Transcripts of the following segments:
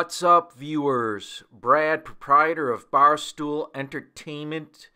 What's up, viewers? Brad, proprietor of Barstool Entertainment,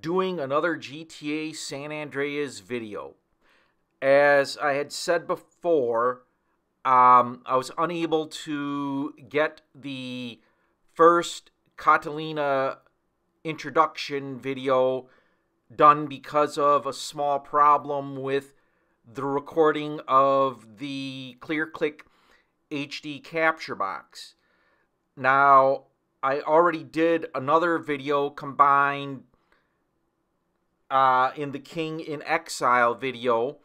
doing another GTA San Andreas video. As I had said before, um, I was unable to get the first Catalina introduction video done because of a small problem with the recording of the ClearClick HD capture box. Now, I already did another video combined uh, in the King in Exile video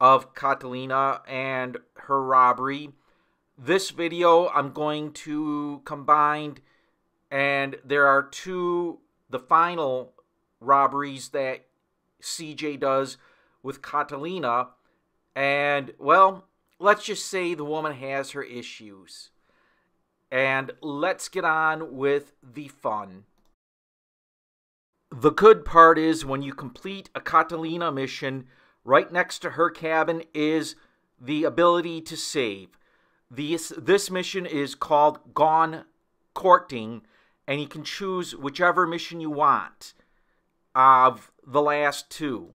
of Catalina and her robbery. This video I'm going to combine, and there are two, the final robberies that CJ does with Catalina. And, well, let's just say the woman has her issues. And let's get on with the fun. The good part is when you complete a Catalina mission, right next to her cabin is the ability to save. This, this mission is called Gone Courting, and you can choose whichever mission you want of the last two.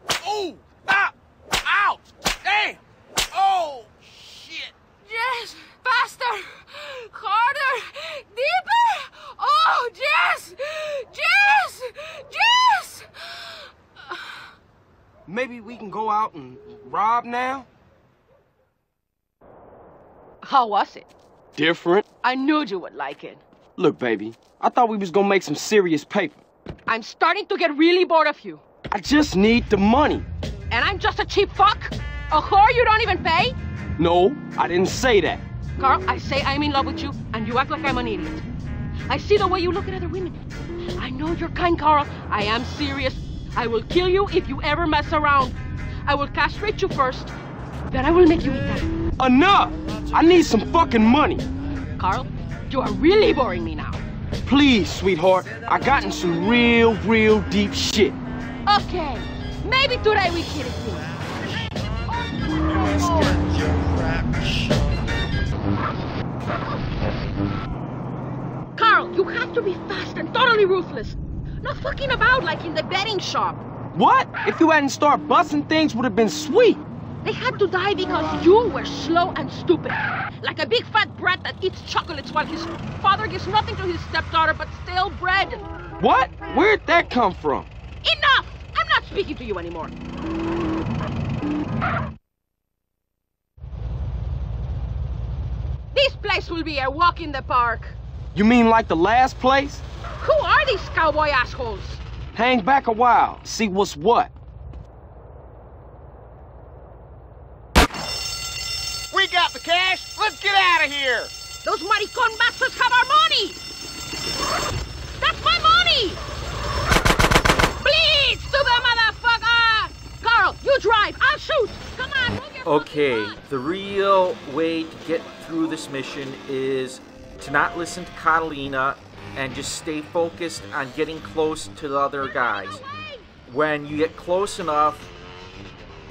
Ooh! Ah! Ouch! Damn! Oh, shit! Yes! Faster! Harder! Deeper! Oh, yes! Yes! Yes! Maybe we can go out and rob now? How was it? Different. I knew you would like it. Look, baby, I thought we was gonna make some serious paper. I'm starting to get really bored of you. I just need the money. And I'm just a cheap fuck? A whore you don't even pay? No, I didn't say that. Carl, I say I'm in love with you, and you act like I'm an idiot. I see the way you look at other women. I know you're kind, Carl. I am serious. I will kill you if you ever mess around. I will castrate you first, then I will make you eat that. Enough! I need some fucking money. Carl, you are really boring me now. Please, sweetheart. I got in some real, real deep shit. Okay, maybe today we kill it. Carl, you have to be fast and totally ruthless. Not fucking about like in the betting shop. What? If you hadn't started busting things, would have been sweet. They had to die because you were slow and stupid. Like a big fat brat that eats chocolates while his father gives nothing to his stepdaughter but stale bread. What? Where'd that come from? Enough! I'm not speaking to you anymore. This place will be a walk in the park. You mean like the last place? Who are these cowboy assholes? Hang back a while, see what's what. We got the cash. Let's get out of here. Those maricon bastards have our money! That's my money! Bleeds to the motherfucker! Carl, you drive. I'll shoot. Come on, move your Okay, the real way to get through this mission is to not listen to Catalina and just stay focused on getting close to the other guys. When you get close enough,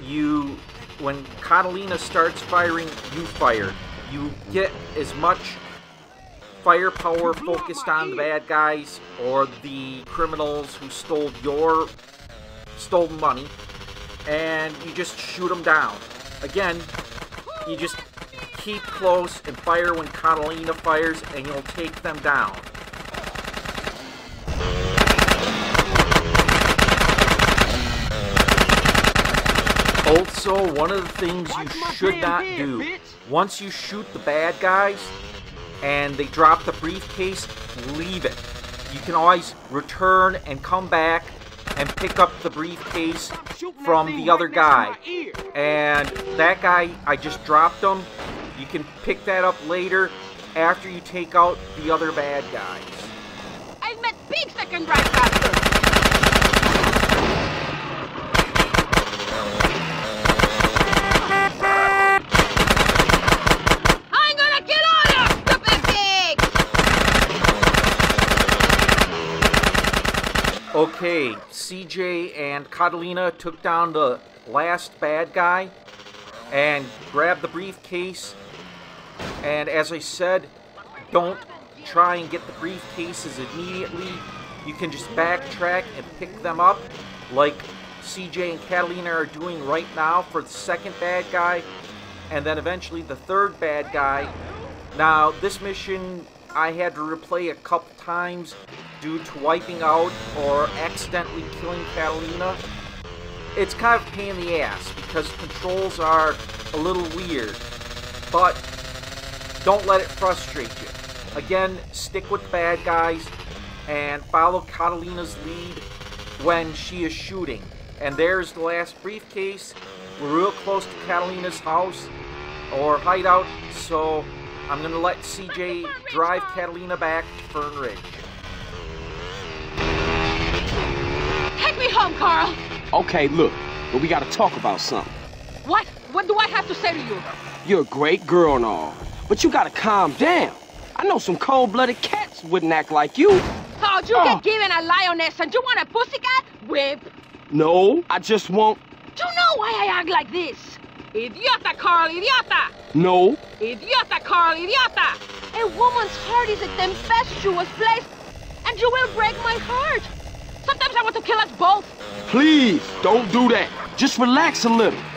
you when Catalina starts firing, you fire. You get as much firepower focused on the bad guys or the criminals who stole your stolen money, and you just shoot them down. Again, you just keep close and fire when Catalina fires, and you'll take them down. Also, one of the things you should not do, once you shoot the bad guys and they drop the briefcase, leave it. You can always return and come back and pick up the briefcase from the other guy. And that guy, I just dropped him. You can pick that up later after you take out the other bad guys. I met that can Okay, CJ and Catalina took down the last bad guy and grabbed the briefcase. And as I said, don't try and get the briefcases immediately. You can just backtrack and pick them up, like CJ and Catalina are doing right now for the second bad guy, and then eventually the third bad guy. Now, this mission I had to replay a couple times due to wiping out or accidentally killing Catalina. It's kind of a pain in the ass because controls are a little weird, but don't let it frustrate you. Again, stick with the bad guys and follow Catalina's lead when she is shooting. And there's the last briefcase. We're real close to Catalina's house or hideout, so I'm gonna let CJ drive Catalina back to Fern Ridge. Take me home, Carl! Okay, look, but we gotta talk about something. What? What do I have to say to you? You're a great girl and all, but you gotta calm down. I know some cold-blooded cats wouldn't act like you. Thought you Oh. get given a lioness and you want a pussycat? Whip! No, I just want... Do you know why I act like this? Idiota, Carl, idiota! No, Idiota, Carl, idiota! A woman's heart is a tempestuous place, and you will break my heart. Sometimes I want to kill us both. please, don't do that. Just relax a little.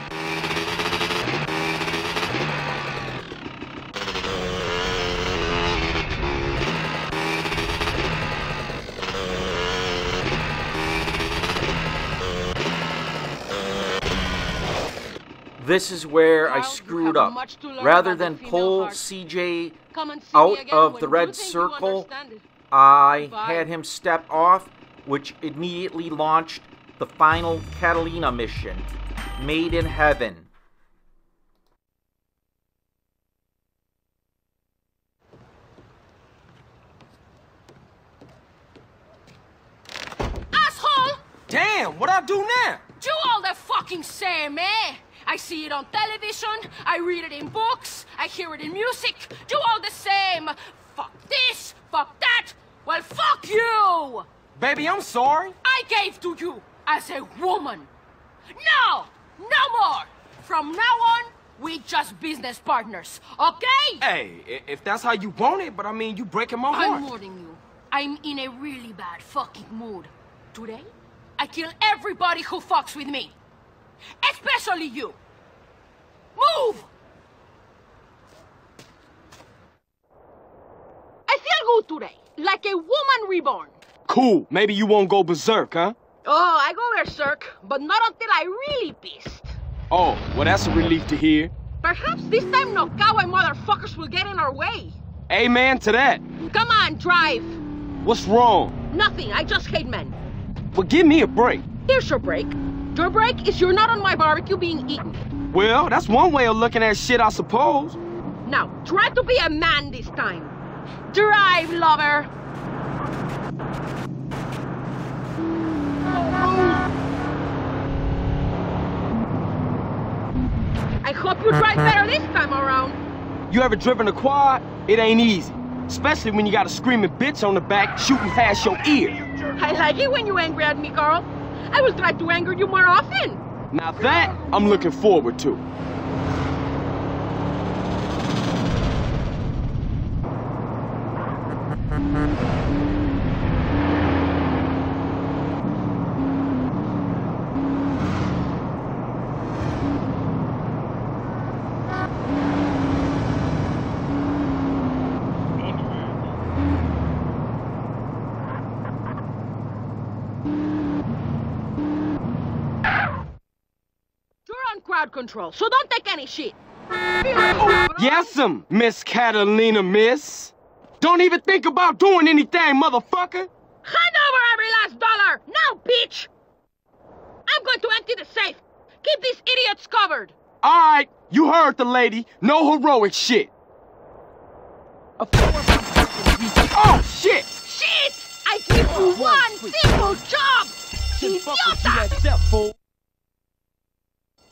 This is where I screwed up. much to learn Rather than pull heart. CJ Come and see out of when the red circle. I Bye. had him step off, which immediately launched the final Catalina mission, Made in Heaven. Asshole! Damn, what I do now? Do all the fucking same, eh? I see it on television, I read it in books, I hear it in music. Do all the same. Fuck this, fuck that. Well, fuck you! Baby, I'm sorry. I gave to you as a woman. No! No more! From now on, we just business partners, okay? Hey, if that's how you want it, but I mean, you breaking my heart. I'm warning you. I'm in a really bad fucking mood. Today, I kill everybody who fucks with me. Especially you. Move! I feel good today, like a woman reborn. Cool, maybe you won't go berserk, huh? Oh, I go berserk, but not until I really pissed. Oh, well, that's a relief to hear. Perhaps this time no cowboy motherfuckers will get in our way. Amen to that. Come on, drive. What's wrong? Nothing, I just hate men. Well, give me a break. Here's your break. Your break is you're not on my barbecue being eaten. Well, that's one way of looking at shit, I suppose. Now, try to be a man this time. Drive, lover. I hope you drive mm-hmm. better this time around. You ever driven a quad? It ain't easy. Especially when you got a screaming bitch on the back shooting past your ear. I like it when you angry at me, Carl. I will try to anger you more often. Now that I'm looking forward to. crowd control, so don't take any shit. Yes'm, um, Miss Catalina, miss. Don't even think about doing anything, motherfucker. Hand over every last dollar! Now, bitch! I'm going to empty the safe. Keep these idiots covered. All right, you heard the lady. No heroic shit. Oh, shit! Shit! I give you one simple job! Idiota!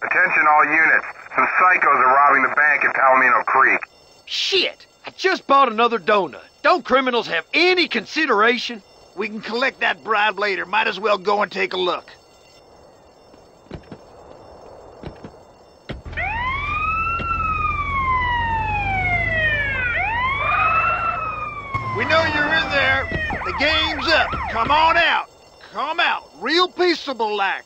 Attention all units. Some psychos are robbing the bank in Palomino Creek. Shit! I just bought another donut. Don't criminals have any consideration? We can collect that bribe later. Might as well go and take a look. We know you're in there. The game's up. Come on out. Come out. Real peaceable like.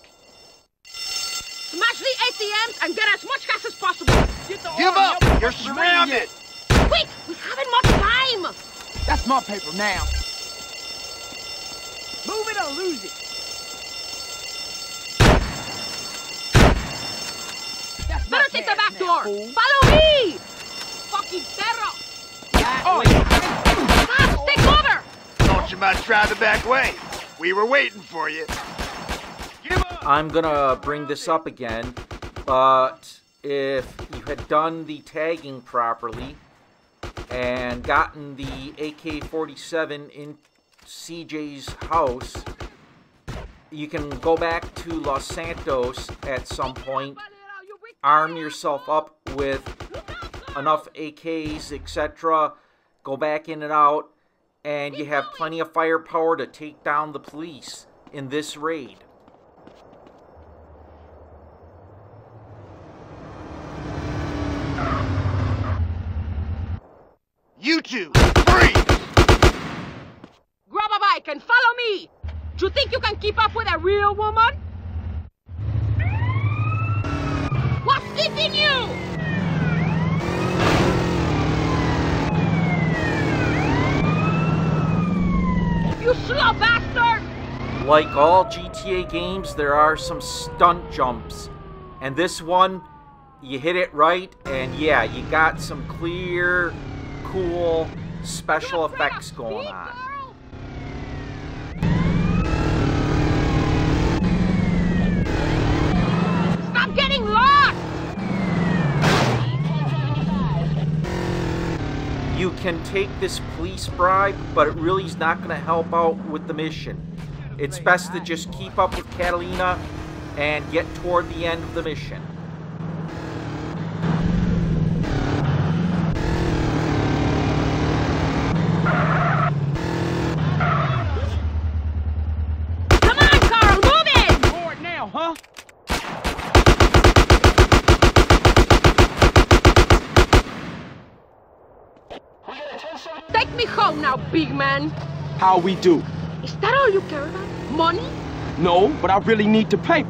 Smash the ATMs and get as much cash as possible. Give up. You're surrounded. Quick! We haven't much time! That's my paper now. Move it or lose it. That's Better take the back now, door! fool. Follow me! Fucking perro! Oh, Cops, take cover! Thought you might try the back way. We were waiting for you. I'm gonna bring this up again, but if you had done the tagging properly and gotten the AK-47 in CJ's house, you can go back to Los Santos at some point, arm yourself up with enough AKs, etc., go back in and out, and you have plenty of firepower to take down the police in this raid. You two, freeze! Grab a bike and follow me! Do you think you can keep up with a real woman? What's keeping you? You slow bastard! Like all GTA games, there are some stunt jumps. And this one, you hit it right, and yeah, you got some clear, cool special effects going on. Stop getting lost! You can take this police bribe, but it really is not going to help out with the mission. It's best to just keep up with Catalina and get toward the end of the mission. Come on, Carl, move it! Forward now, huh? Take me home now, big man. How we do? Is that all you care about? Money? No, but I really need the paper.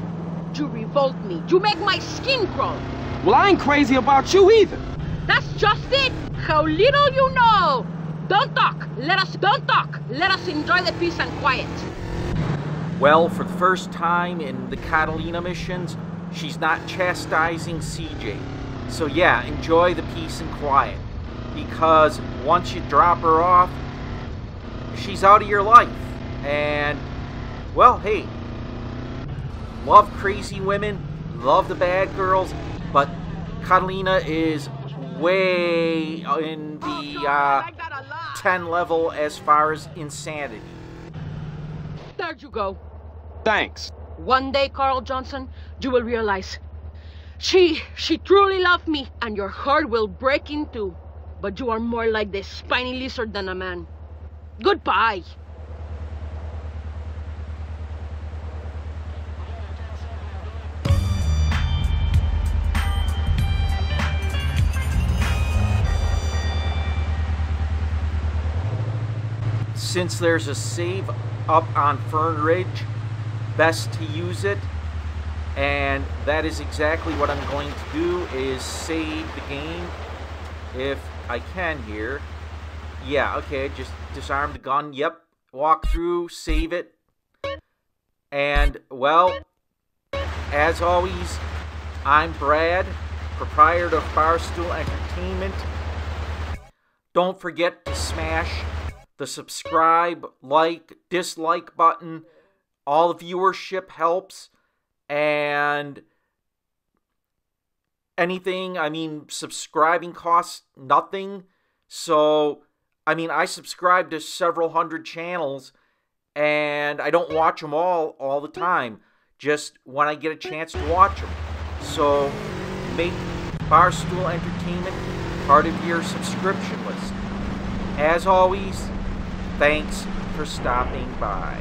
You revolt me. You make my skin crawl. Well, I ain't crazy about you either. That's just it. How little you know. Don't talk. Let us don't talk. Let us enjoy the peace and quiet. Well, for the first time in the Catalina missions, she's not chastising CJ. So, yeah, enjoy the peace and quiet. Because once you drop her off, she's out of your life. And, well, hey, love crazy women, love the bad girls, but Catalina is way in the uh, 10 level as far as insanity. There you go. Thanks. One day, Carl Johnson, you will realize she she truly loved me and your heart will break in two. But you are more like the spiny lizard than a man. Goodbye. Since there's a save up on Fern Ridge, best to use it. And that is exactly what I'm going to do is save the game if I can here. Yeah, okay, just disarm the gun. Yep. Walk through, save it. And well, as always, I'm Brad, proprietor of Barstool Entertainment. Don't forget to smash the subscribe, like, dislike button. All viewership helps. And anything, I mean, subscribing costs nothing. So, I mean, I subscribe to several hundred channels and I don't watch them all all the time. Just when I get a chance to watch them. So, make Barstool Entertainment part of your subscription list. As always, thanks for stopping by.